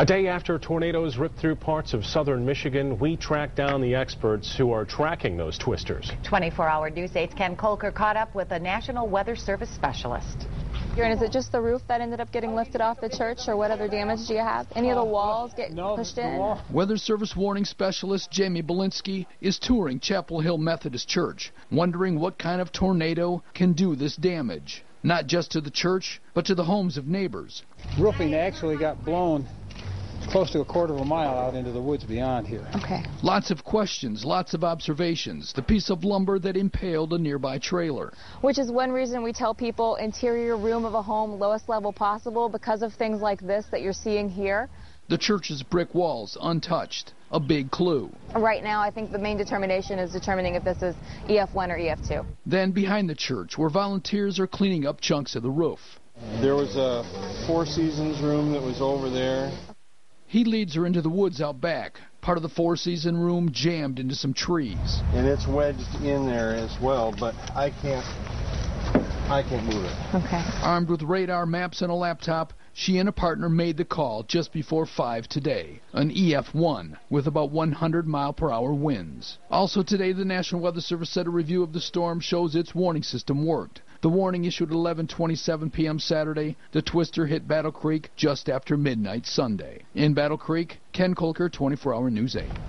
A day after tornadoes ripped through parts of southern Michigan, we tracked down the experts who are tracking those twisters. 24-hour News 8's Ken Kolker caught up with a National Weather Service specialist. And is it just the roof that ended up getting lifted off the church, or what other damage do you have? Any of the walls get no, pushed in? Weather Service warning specialist Jamie Belinsky is touring Chapel Hill Methodist Church, wondering what kind of tornado can do this damage. Not just to the church, but to the homes of neighbors. Roofing actually got blown close to a quarter of a mile out into the woods beyond here. Okay. Lots of questions, lots of observations. The piece of lumber that impaled a nearby trailer. Which is one reason we tell people interior room of a home, lowest level possible, because of things like this that you're seeing here. The church's brick walls untouched. A big clue. Right now, I think the main determination is determining if this is EF1 or EF2. Then behind the church, where volunteers are cleaning up chunks of the roof. There was a Four Seasons room that was over there. He leads her into the woods out back. Part of the Four Season room jammed into some trees. And it's wedged in there as well, but I can't I can't move it. Okay. Armed with radar maps and a laptop, she and a partner made the call just before 5 today. An EF1 with about 100 mile per hour winds. Also today, the National Weather Service said a review of the storm shows its warning system worked. The warning issued at 11:27 p.m. Saturday. The twister hit Battle Creek just after midnight Sunday. In Battle Creek, Ken Kolker, 24-hour News 8.